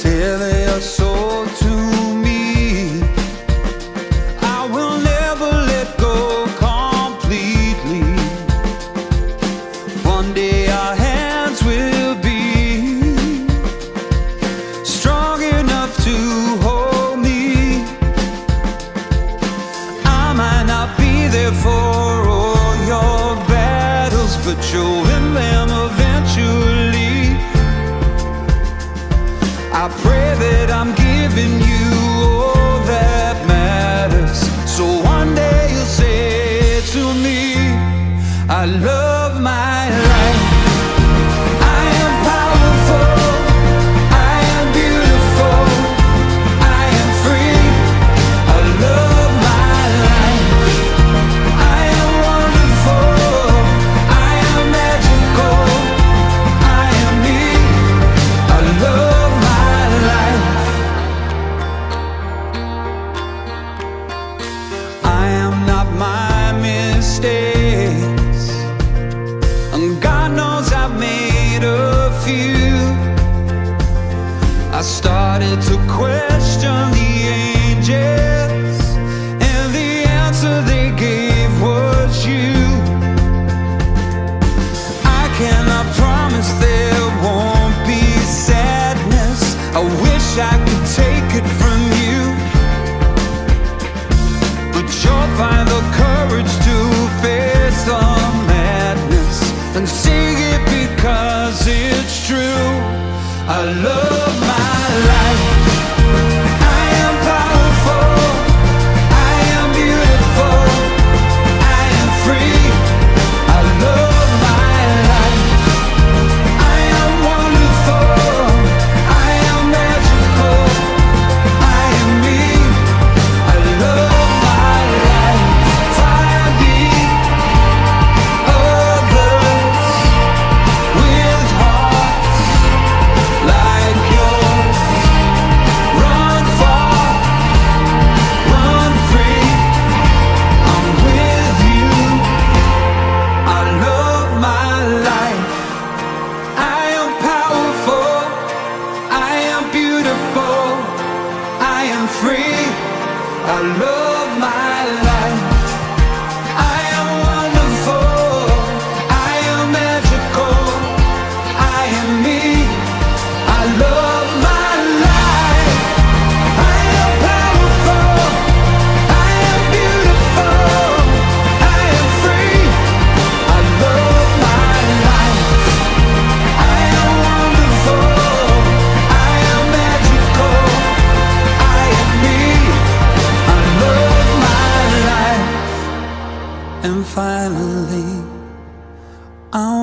Tell your soul to me. I will never let go completely. One day our hands will be strong enough to hold me. I might not be there for all your battles, but you'll I pray that I'm giving you all that matters. So one day you'll say to me, I love my few. I started to question the angels, and the answer they gave was you. I cannot promise there won't be sadness. I wish I could take it from you. But you'll find the courage to face the madness and sing I love I love And finally, I'm